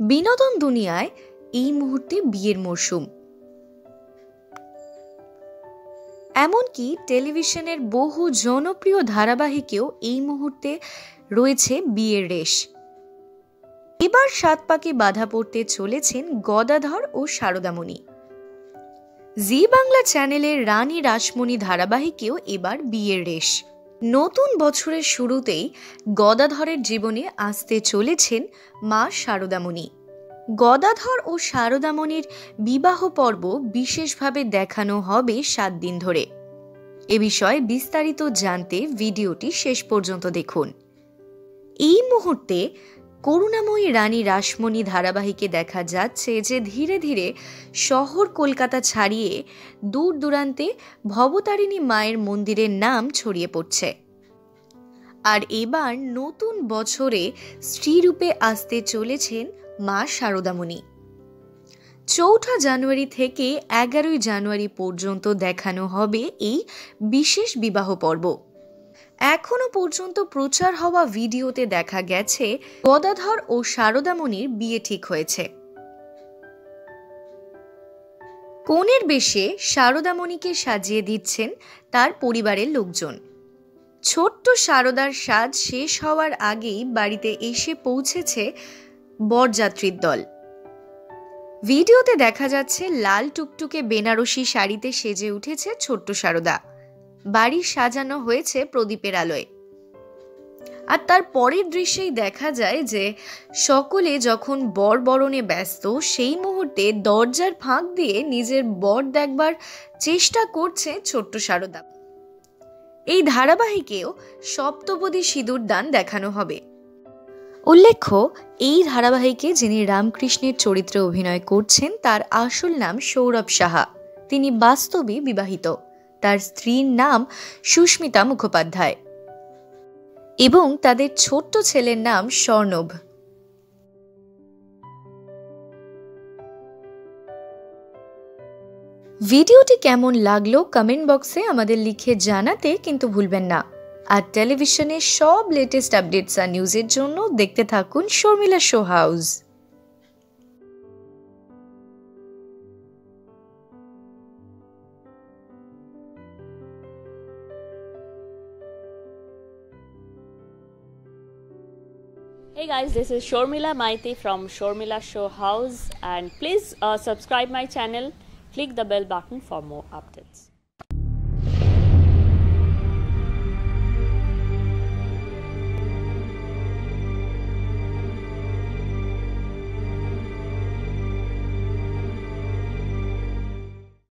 বিনোদন দুনিয়ায় এই মুহূর্তে বিয়ের মরশুম। এমনকি টেলিভিশনের বহু জনপ্রিয় ধারাবাহিকেও এই মুহূর্তে রয়েছে বিয়ের রেশ। এবার সাত পাকে বাধা পড়তে চলেছেন গদাধর ও শারদামণি জি বাংলা চ্যানেলের রানী রাসমণি ধারাবাহিকেও এবার বিয়ের রেশ। নতুন বছরের শুরুতেই গদাধরের জীবনে আসতে চলেছেন মা শারদামণি। গদাধর ও শারদামণির বিবাহ পর্ব বিশেষভাবে দেখানো হবে সাত দিন ধরে। এ বিষয়ে বিস্তারিত জানতে ভিডিওটি শেষ পর্যন্ত দেখুন। এই মুহূর্তে করুণাময়ী রানী রাসমণি ধারাবাহিকে দেখা যাচ্ছে যে ধীরে ধীরে শহর কলকাতা ছাড়িয়ে দূর দূরান্তে ভবতারিণী মায়ের মন্দিরের নাম ছড়িয়ে পড়ছে। আর এবার নতুন বছরে স্ত্রীরূপে আসতে চলেছেন মা শারদামণি চৌঠা জানুয়ারি থেকে এগারোই জানুয়ারি পর্যন্ত দেখানো হবে এই বিশেষ বিবাহ পর্ব। এখনও পর্যন্ত প্রচার হওয়া ভিডিওতে দেখা গেছে, গদাধর ও শারদামণির বিয়ে ঠিক হয়েছে। কনের বেশে শারদামণিকে সাজিয়ে দিচ্ছেন তার পরিবারের লোকজন। ছোট্ট শারদার সাজ শেষ হওয়ার আগেই বাড়িতে এসে পৌঁছেছে বরযাত্রীর দল। ভিডিওতে দেখা যাচ্ছে, লাল টুকটুকে বেনারসি শাড়িতে সেজে উঠেছে ছোট্ট শারদা বাড়ি সাজানো হয়েছে প্রদীপের আলোয়। আর তার পরের দৃশ্যেই দেখা যায় যে সকলে যখন বর বরণে ব্যস্ত, সেই মুহূর্তে দরজার ফাঁক দিয়ে নিজের বর দেখবার চেষ্টা করছে ছোট্ট সারদা। এই ধারাবাহিকেও সপ্তপদী সিঁদুর দান দেখানো হবে। উল্লেখ্য, এই ধারাবাহিকে যিনি রামকৃষ্ণের চরিত্রে অভিনয় করছেন, তার আসল নাম সৌরভ সাহা। তিনি বাস্তবে বিবাহিত। তার স্ত্রীর নাম সুস্মিতা মুখোপাধ্যায় এবং তাদের ছোট্ট ছেলের নাম স্বর্ণভ। ভিডিওটি কেমন লাগল কমেন্ট বক্সে আমাদের লিখে জানাতে কিন্তু ভুলবেন না। আর টেলিভিশনের সব লেটেস্ট আপডেটস আর নিউজের জন্য দেখতে থাকুন Sharmila show house. Hey guys, this is Shormila Maiti from Shormila Show House and please uh, subscribe my channel, click the bell button for more updates.